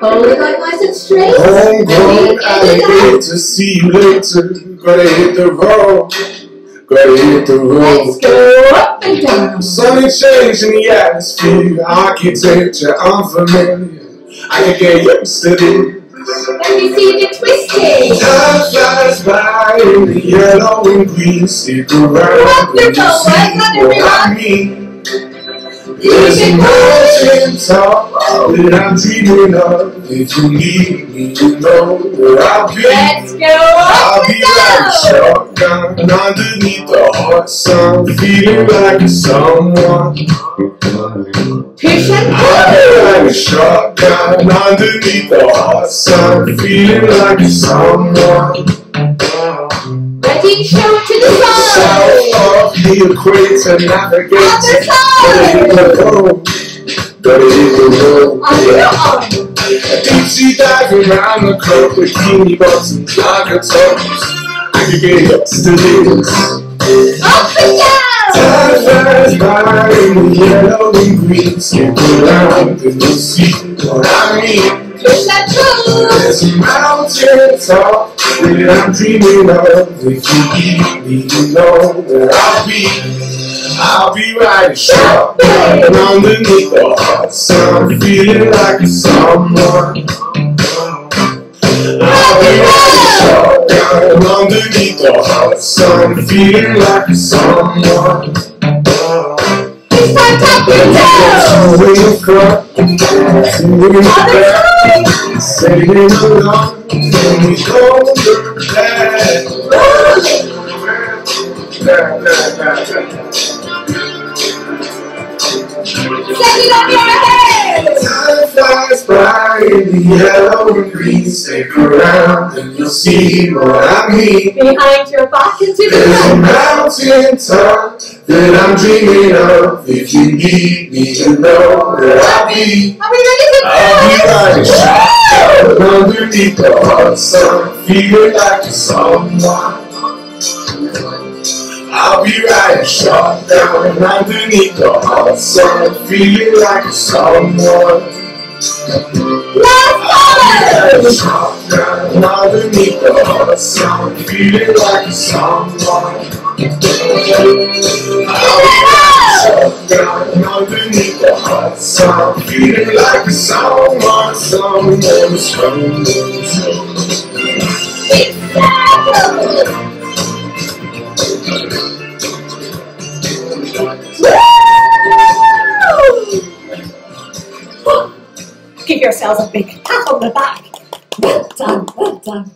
Hold it like and straight. Homegrown alligator, see you later. Gotta hit the road. Gotta hit the Let's road. go up and down. Sunny change in the atmosphere. Architecture unfamiliar. I can get used to this. Let me see you twisting. Time flies by in the yellow and green. Stick around Wonderful. see Well done, what I everyone. Mean. There's a mountain top that I'm dreaming of. If you need me, you know where I'll be. Let's go I'll be and like a down. shotgun underneath the hot sun, feeling like someone. Push and I'll be like a shotgun underneath the hot sun, feeling like someone. Ready, show to the side. South of the equator, navigating. Other side. the road. Gotta hit the road. On your arm. Deep sea diving around the club, bikini bottoms, lager tops. I can get used to this. Up and down. Time flies by in the yellow and green. Skip around and you'll see what I mean. Push and pull. There's a mountain top that I'm dreaming of. If you need me, you know where I'll be. I'll be riding shotgun underneath the hot sun, feeling like a someone. I'll be riding shotgun underneath the hot sun, feeling like someone. This time, top and down. Wake up, wake Other up. side. Sailing along, and we go back. Set it on your head. Time flies by in the yellow and green. Stick around and you'll see what I mean. Behind your back and to the There's a mountain top that I'm dreaming of. If you need me, you know where I'll be. Are we ready go? shotgun underneath the hot sun, feeling like someone. I'll be riding shotgun underneath the hot sun, feeling like someone. Last Riding time. shotgun underneath the hot sun, feeling like someone. I'll underneath the like a someone, someone, someone. Exactly. Woo! Give yourselves a big pat on the back. Well done, well done.